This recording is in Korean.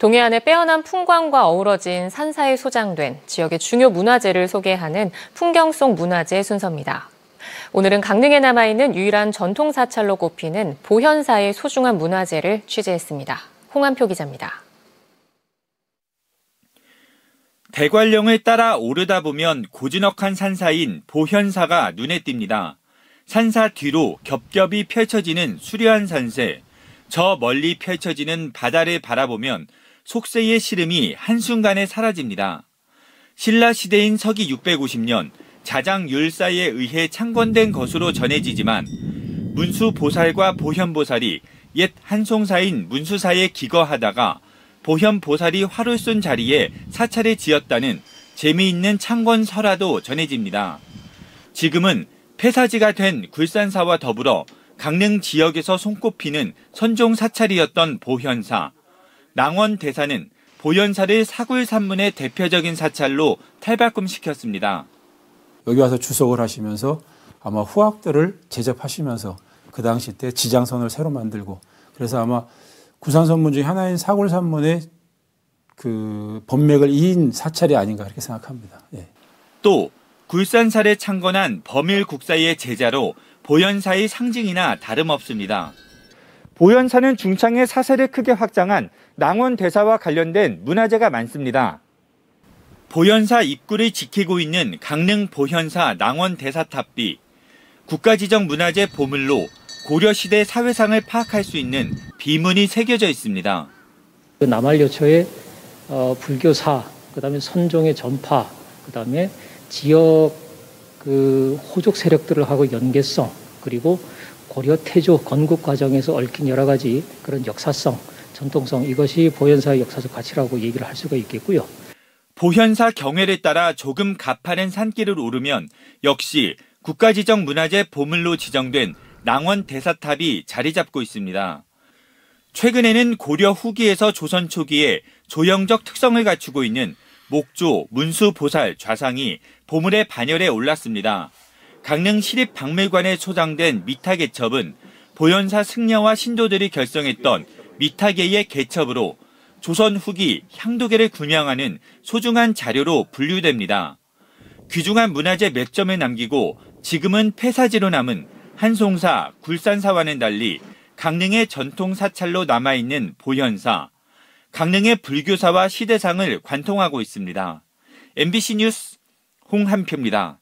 동해안의 빼어난 풍광과 어우러진 산사에 소장된 지역의 중요 문화재를 소개하는 풍경 속 문화재 순서입니다. 오늘은 강릉에 남아있는 유일한 전통 사찰로 꼽히는 보현사의 소중한 문화재를 취재했습니다. 홍한표 기자입니다. 대관령을 따라 오르다 보면 고즈넉한 산사인 보현사가 눈에 띕니다. 산사 뒤로 겹겹이 펼쳐지는 수려한 산세, 저 멀리 펼쳐지는 바다를 바라보면 속세의 시름이 한순간에 사라집니다. 신라 시대인 서기 650년 자장 율사에 의해 창건된 것으로 전해지지만 문수 보살과 보현 보살이 옛 한송사인 문수사에 기거하다가 보현 보살이 화를 쏜 자리에 사찰을 지었다는 재미있는 창건 설화도 전해집니다. 지금은 폐사지가 된 굴산사와 더불어 강릉 지역에서 손꼽히는 선종 사찰이었던 보현사. 낭원 대사는 보현사를 사굴 산문의 대표적인 사찰로 탈바꿈시켰습니다. 여기 와서 주석을 하시면서 아마 후학들을 제접하시면서 그 당시 때 지장선을 새로 만들고 그래서 아마 구산선문 중 하나인 사굴산문의 그 법맥을 이인 사찰이 아닌가 그렇게 생각합니다. 예. 또 굴산살에 창건한 범일 국사의 제자로 보현사의 상징이나 다름없습니다. 보현사는 중창의 사세를 크게 확장한 낭원 대사와 관련된 문화재가 많습니다. 보현사 입구를 지키고 있는 강릉 보현사 낭원 대사탑비, 국가지정 문화재 보물로 고려시대 사회상을 파악할 수 있는 비문이 새겨져 있습니다. 그 남한여초의 어, 불교사, 그다음에 선종의 전파, 그다음에 지역 그 호족 세력들을 하고 연계성, 그리고 고려 태조 건국 과정에서 얽힌 여러 가지 그런 역사성, 전통성 이것이 보현사의 역사적 가치라고 얘기를 할 수가 있겠고요. 보현사 경회를 따라 조금 가파른 산길을 오르면 역시 국가지정 문화재 보물로 지정된 낭원 대사탑이 자리 잡고 있습니다. 최근에는 고려 후기에서 조선 초기에 조형적 특성을 갖추고 있는 목조, 문수, 보살, 좌상이 보물의 반열에 올랐습니다. 강릉 시립박물관에 소장된 미타개첩은 보현사 승려와 신도들이 결성했던 미타계의 개첩으로 조선 후기 향도계를 구명하는 소중한 자료로 분류됩니다. 귀중한 문화재 몇 점을 남기고 지금은 폐사지로 남은 한송사, 굴산사와는 달리 강릉의 전통 사찰로 남아있는 보현사, 강릉의 불교사와 시대상을 관통하고 있습니다. MBC 뉴스 홍한표입니다.